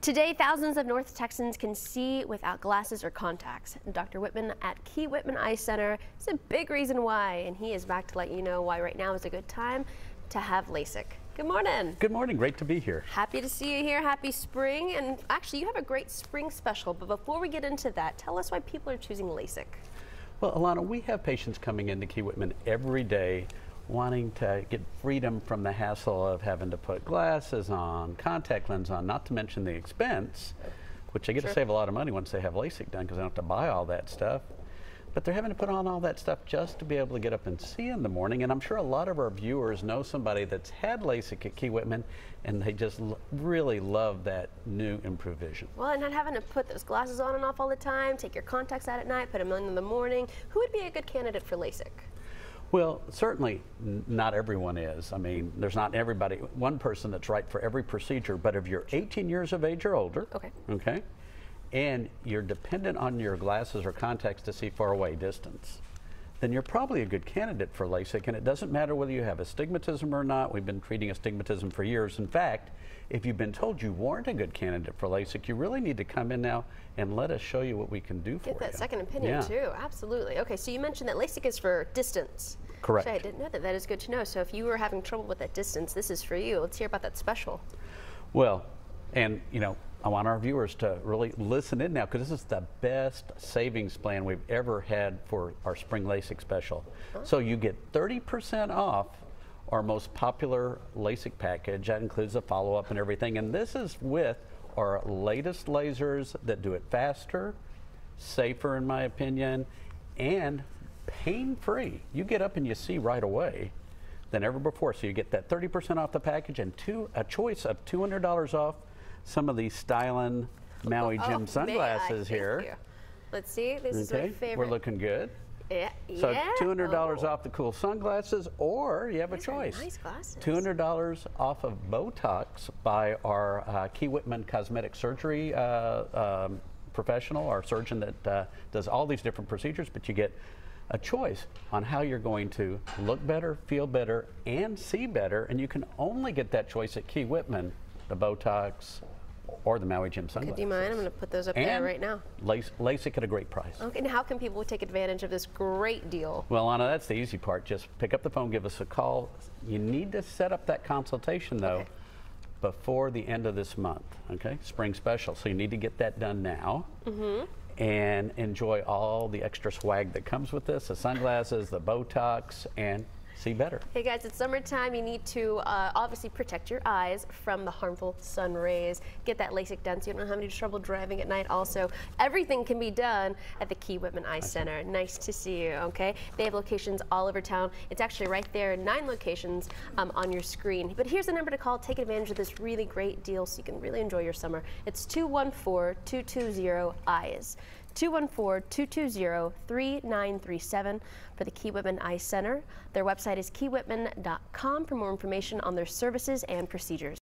Today, thousands of North Texans can see without glasses or contacts. Dr. Whitman at Key Whitman Eye Center is a big reason why, and he is back to let you know why right now is a good time to have LASIK. Good morning. Good morning. Great to be here. Happy to see you here. Happy spring. And actually, you have a great spring special. But before we get into that, tell us why people are choosing LASIK. Well, Alana, we have patients coming into Key Whitman every day wanting to get freedom from the hassle of having to put glasses on, contact lens on, not to mention the expense, which they get sure. to save a lot of money once they have LASIK done because they don't have to buy all that stuff. But they're having to put on all that stuff just to be able to get up and see in the morning. And I'm sure a lot of our viewers know somebody that's had LASIK at Key Whitman and they just really love that new improved vision. Well, and not having to put those glasses on and off all the time, take your contacts out at night, put them on in the morning. Who would be a good candidate for LASIK? Well, certainly not everyone is. I mean, there's not everybody, one person that's right for every procedure, but if you're 18 years of age or older, okay, okay, and you're dependent on your glasses or contacts to see far away distance, then you're probably a good candidate for LASIK. And it doesn't matter whether you have astigmatism or not. We've been treating astigmatism for years. In fact, if you've been told you weren't a good candidate for LASIK, you really need to come in now and let us show you what we can do Get for you. Get that second opinion yeah. too. Absolutely. Okay, so you mentioned that LASIK is for distance. Correct. Actually, I didn't know that. That is good to know. So if you were having trouble with that distance, this is for you. Let's hear about that special. Well, and you know, I want our viewers to really listen in now because this is the best savings plan we've ever had for our spring LASIK special. Huh? So you get 30% off our most popular LASIK package. That includes a follow-up and everything. And this is with our latest lasers that do it faster, safer in my opinion, and pain-free. You get up and you see right away than ever before. So you get that 30% off the package and two, a choice of $200 off some of these styling Maui oh, Jim sunglasses here. You. Let's see, this okay. is my favorite. We're looking good. Yeah. So $200 oh. off the cool sunglasses, or you have a choice. nice glasses. $200 off of Botox by our uh, Key Whitman Cosmetic Surgery uh, um, professional, our surgeon that uh, does all these different procedures, but you get a choice on how you're going to look better, feel better, and see better, and you can only get that choice at Key Whitman the Botox, or the Maui Jim sunglasses. Do you mind? I'm going to put those up and there right now. LASIK at a great price. Okay, and how can people take advantage of this great deal? Well, Anna, that's the easy part. Just pick up the phone, give us a call. You need to set up that consultation, though, okay. before the end of this month, okay? Spring special. So you need to get that done now. Mm -hmm. And enjoy all the extra swag that comes with this, the sunglasses, the Botox, and see better. Hey guys, it's summertime. You need to uh, obviously protect your eyes from the harmful sun rays. Get that LASIK done so you don't have any trouble driving at night. Also, everything can be done at the Key Whitman Eye Center. Nice to see you, okay? They have locations all over town. It's actually right there, nine locations um, on your screen. But here's the number to call. Take advantage of this really great deal so you can really enjoy your summer. It's 214-220-EYES. 214-220-3937 for the Key Whitman Eye Center. Their website is keywhitman.com for more information on their services and procedures.